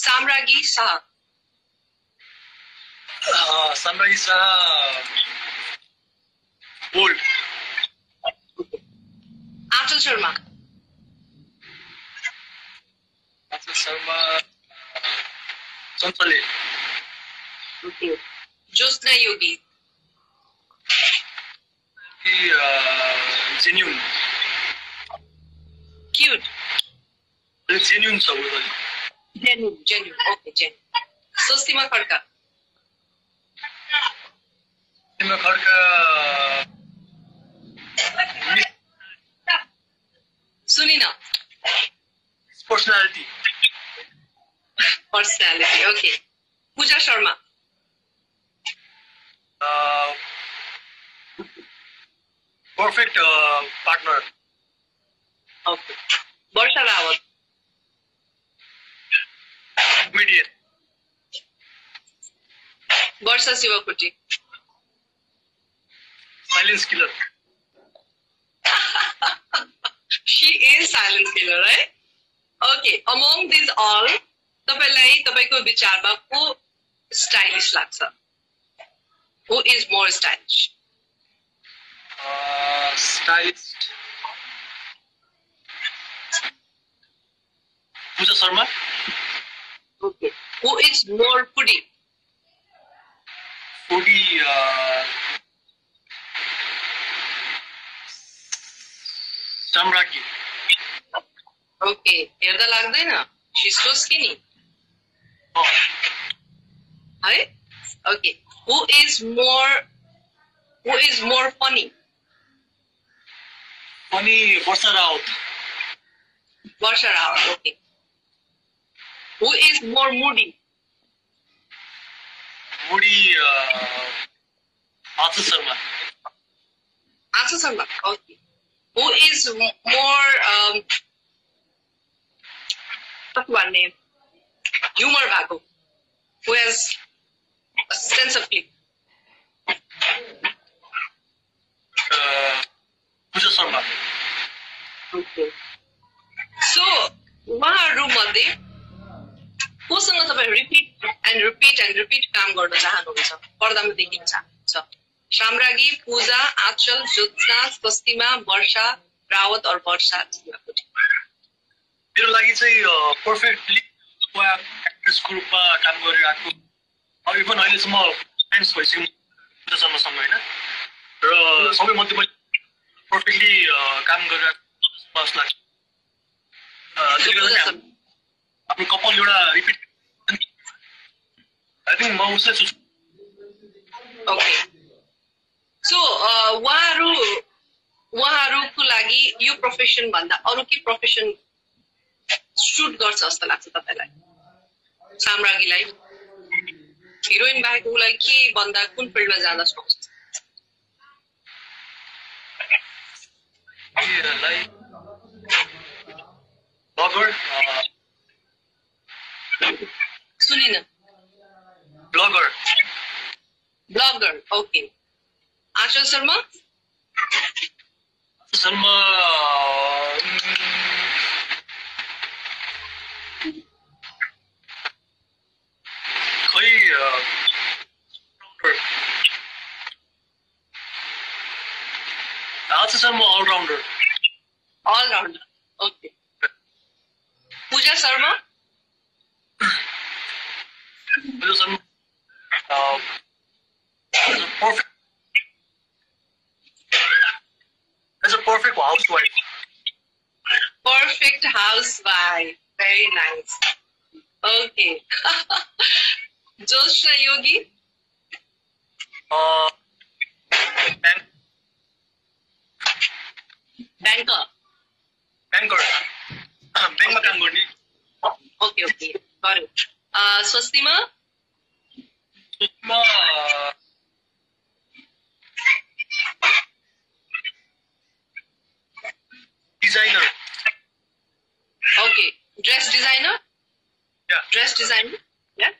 Samragi Shah. Uh, sunrise uh, bold. Aanchal Sharma. Aanchal Sharma. Chantale. Okay. Jyotsna Yogi. He, Uh, genuine. Cute. Genuine छ ऊ त। Genuine. Genuine. Okay, genuine. Sustima Khadka. तिम्रो Khadka Sunina. Personality Personality. Okay. Pooja Sharma. Perfect partner Okay. Barsha Rawat. मिडियन Barsha Sivakuti. Silence killer She is silent killer, right? Okay. Among these all, तपाईँलाई तपाईँको विचारमा को stylish लाग्छ Who is more stylish? Stylist Pooja Sharma Okay. Who is more Pudi? Pudi. Uh, Samraki. Okay. Here the lagde na. She's so skinny. Oh. Right? Okay. Who is more? Who is more funny? Funny Barsha Raut. Barsha Raut. Okay. Who is more moody? Moody, uh, Arthur Sharma. Arthur Sharma, okay. Who is more, um, what's one name? Humor Bago. Who has a sense of humor? Uh, Pooja Sharma. Okay. So, Maharumade. कोसँग तपाईँ repeat and repeat and repeat काम गर्न चाहनुहुन्छ? पर्दामा देखिन चाहनुहुन्छ साम्रागी पूजा आँचल ज्योत्ना स्वस्तिमा वर्षा रावत और वर्षा। मेरो लागि चाहिँ पर्फेक्टली एक्ट्रेसको रूपमा काम गरिरहेको इभन अहिलेसम्म फ्रेन्ड्स भइसक्यो शर्मासँग होइन? र सबैमध्ये मैले पर्फेक्टली काम गरिरहेको जस्तो लाग्छ। अ, त्यसले गर्दा चाहिँ हाम- आफ्नो कपाल एउटा रिपिट आई थिङ्क म उसै छु ओके सो उहाँहरू उहाँहरूको लागि यो प्रोफेसन भन्दा अरू के प्रोफेसन सुट गर्छ जस्तो लाग्छ तपाईँलाई साम्राज्ञीलाई हिरोइन बाहेक उसलाई के भन्दा कुन फिल्डमा जान सक्छ ब्लगर ओके आशा शर्मा शर्मा खै आज Sharma all-rounder all-rounder okay Puja Sharma perfect housewife. Perfect housewife. Very nice. Okay. Joshua Yogi? Uh, bank. Banker. Banker. Banker Gangoni. Okay, okay. Got it. Uh, Swastima? Swastima. Designer Okay. Dress designer. या Dress designer. Yeah.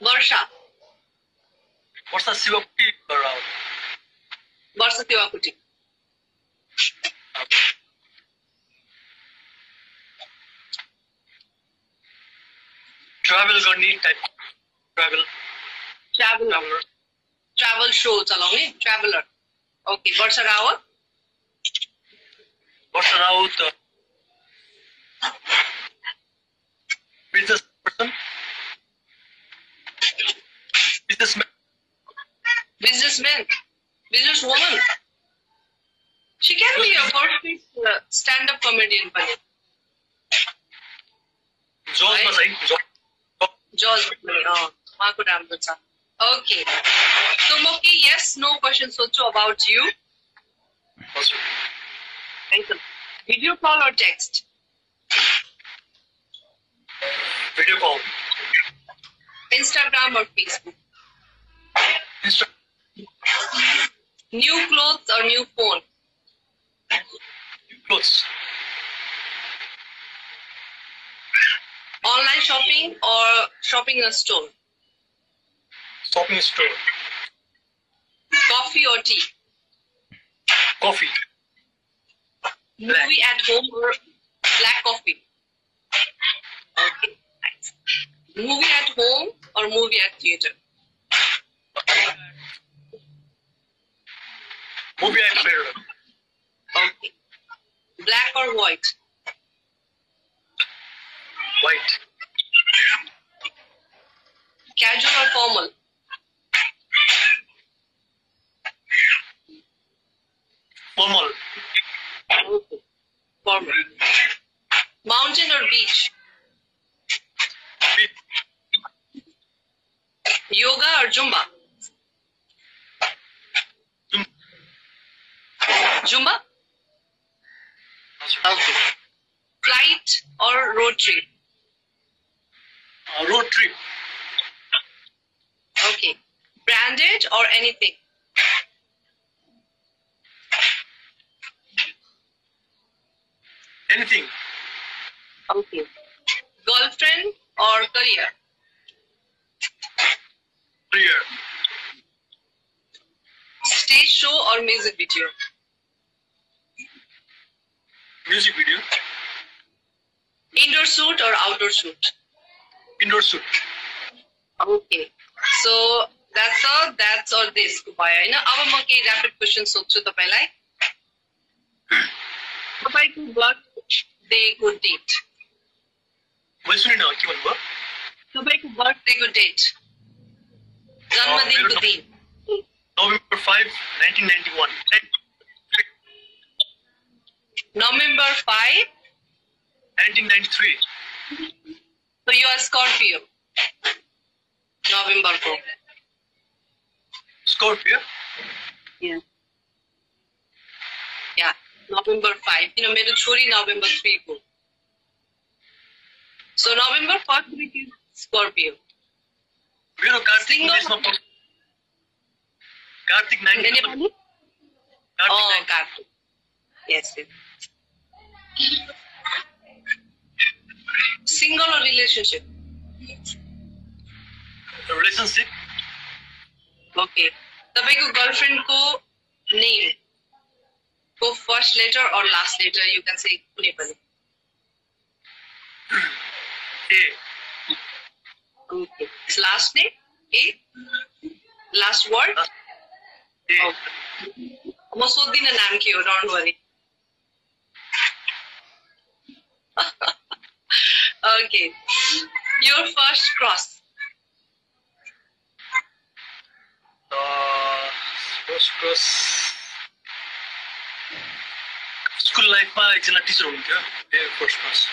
Varsha. Varsha Shivakuti Varsha Tiwakuti. Travel गर्ने type travel traveller travel सो चलाउने traveller okay वर्ष Rawat What's an? Uh, business person? Businessman? Businessman. Businesswoman. She can be a perfect uh, stand-up comedian, Panit. Jaws right? masai. Jaws. Jaws. Oh, Marco Rambucha. Okay. So, Moki, yes, no question, So, about you. Awesome. Video call or text? Video call. Instagram or Facebook? Instagram. New clothes or new phone? New clothes. Online shopping or shopping in a store? Shopping store. Coffee or tea? Coffee. Black. Movie at home or black coffee? Okay, nice. Movie at home or movie at theater? Movie at theater. Okay. Black or white? White. Casual or formal? Yoga और zumba. Zumba? Flight और road trip. Road trip. Okay. Branded और anything. anything okay girlfriend or career clear Stage show or music video? Music video Indoor shoot or outdoor shoot? Indoor suit Okay. So that's all. That's all this भयो होइन अब म केही rapid question सोध्छु तपाईँलाई तपाईँको बर्थडेको डेट मैले सुनिनँ के भन्नुभयो तपाईँको बर्थडेको डेट जन्मदिनको दिन November five nineteen ninety one November five nineteen ninety three So you are Scorpio. नोभेम्बरको Scorpio या नोभेम्बर फाइभ किन मेरो छोरी नोभेम्बर थ्रीको सो नोभेम्बर फर्स्ट स्कर्पियो मेरो कार्तिक Single- उन्नाइसमा पर्छ Kartik nineteen Nepali Kartik Oh, nineteen Kartik. Yes, yes. Single or relationship? Relationship Okay. तपाईँको गर्लफ्रेन्डको नेम को फर्स्ट लेटर और last letter यु क्यान से कुनै पनि ए last name A last word a म सोध्दिनँ नाम के हो don't worry okay your first cross first cross school लाइफमा एकजना टिचर हुनुहुन्थ्यो ए फर्स्ट क्रस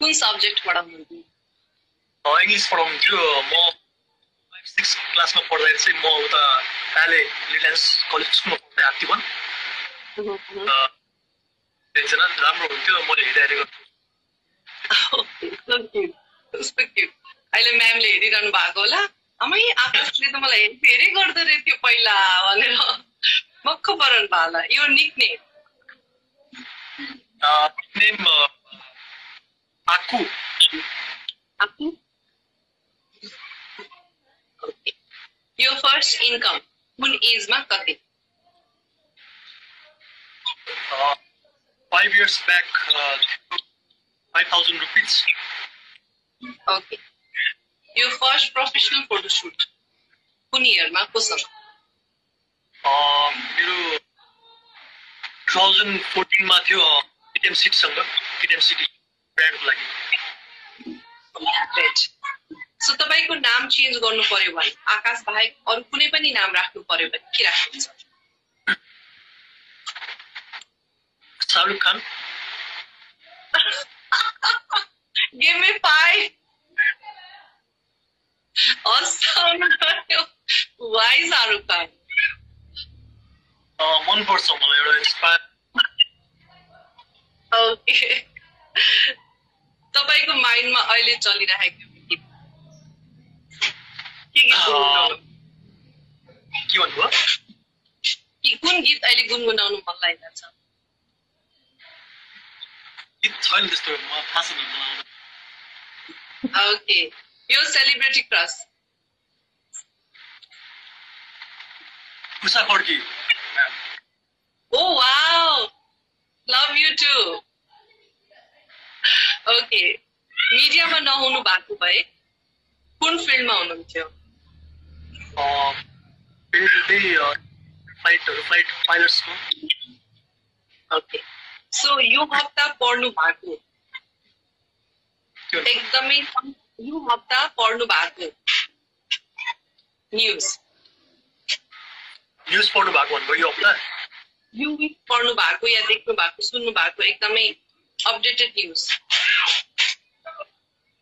कुन सब्जेक्ट पढाउनुहुन्थ्यो इङ्ग्लिस पढाउनुहुन्थ्यो म सिक्स क्लासमा पढ्दाखेरि चाहिँ म उता काले रिलायन्स कलेज स्कुलमा पढ्थेँ हात्तीवन एकजना राम्रो हुन्थ्यो मैले हेरिरहेको अहिले म्यामले हेरिरहनु भएको होला आमै आकाशले त मलाई हेरै गर्दो रहेछ पहिला भनेर मक्ख पराउनु भयो होला यो निक आकु आफू यो फर्स्ट इन्कम कुन एजमा कति five years back five thousand rupees okay यो फर्स्ट प्रोफेसनल फोटोसुट कुन इयरमा कोसँग मेरो टु थाउजन्ड फोर्टिनमा थियो केटिएम सिटीसँग ब्रान्डको लागि सो तपाईँको नाम चेन्ज गर्नु पर्यो भने आकाश बाहेक अरू कुनै पनि नाम राख्नु पर्यो भने के राख्नुहुन्छ? Shahrukh Khan. Give me five. पर्यो वाइ शाहरुख खान अँ, मनपर्छ मलाई एउटा इन्सपायर ओके तपाईँको माइन्डमा अहिले चलिरहेको गीत के गीत गुनगुनाउनु के भन्नुभयो? कुन गीत अहिले गुनगुनाउनु मन लागिरहेको छ गीत छैन त्यस्तो म थाहा छैन मलाई okay yo celebrity crush. Usha Khadka. Oh wow love you too okay મીડિયામાં ન હોનું બાકુ ભાઈ કુન ફિલ્ડમાં હોનું છે ઓકે સો યુ હપ્તા પોળનું બાકુ એકદમ યુ હપ્તા પોળનું બાકુ ન્યૂઝ न्युज पढ्नु भएको। भन्नुभयो यो हप्ता? न्युज पढ्नु भएको या देख्नु भएको सुन्नु भएको एकदमै अपडेटेड न्युज